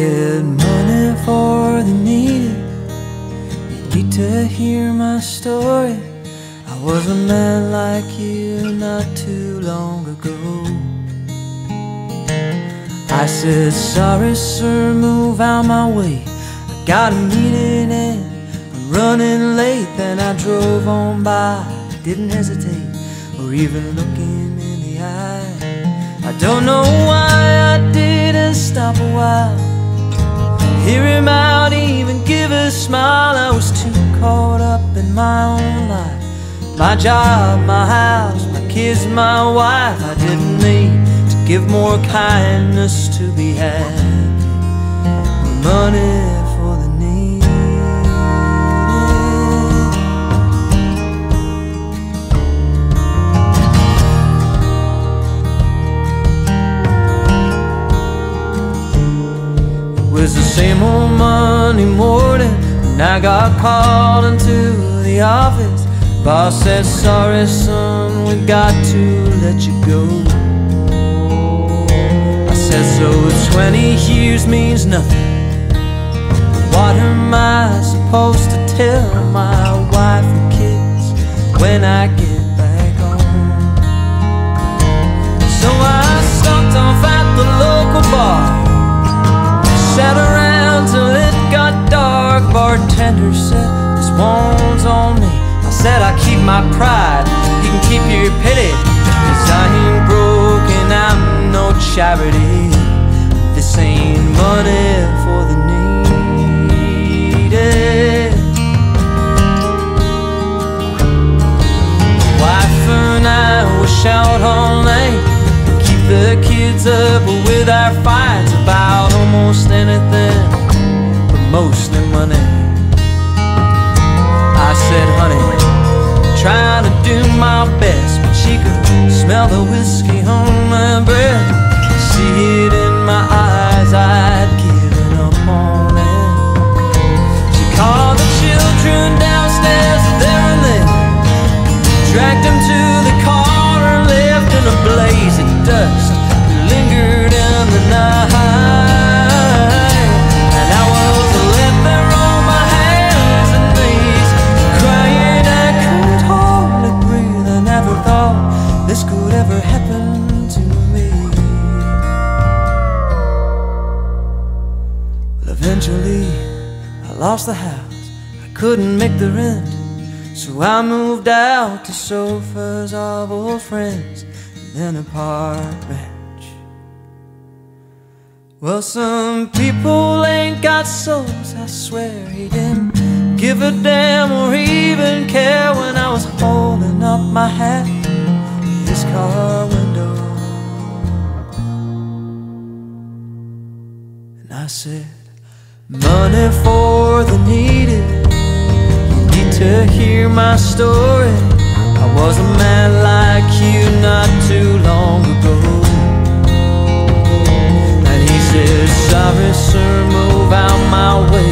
said money for the needy. You need to hear my story. I was a man like you not too long ago. I said, sorry, sir, move out my way. I got a meeting and I'm running late. Then I drove on by, didn't hesitate or even look him in the eye. I don't know why I didn't stop a while. Smile. I was too caught up in my own life. My job, my house, my kids, my wife. I didn't need to give more kindness to be happy. Money for the needy. It was the same old Monday morning when I got called into the office. Boss said, sorry son, we got to let you go. I said, so 20 years means nothing. What am I supposed to tell my wife and kids when I get Bartender said, This one's on me. I said, I keep my pride. You can keep your pity. Cause I ain't broken, I'm no charity. This ain't money for the needy. Wife and I will shout all night, keep the kids up with our fights about almost anything, mostly money. I said, honey, trying to do my best, but she could smell the whiskey on my breath, eventually, I lost the house. I couldn't make the rent. So I moved out to sofas of old friends and then a park bench. Well, some people ain't got souls, I swear he didn't give a damn or even care when I was holding up my hat in his car window. And I said, Money for the needy You need to hear my story. I was a man like you not too long ago. And he said, Sorry, sir, move out my way.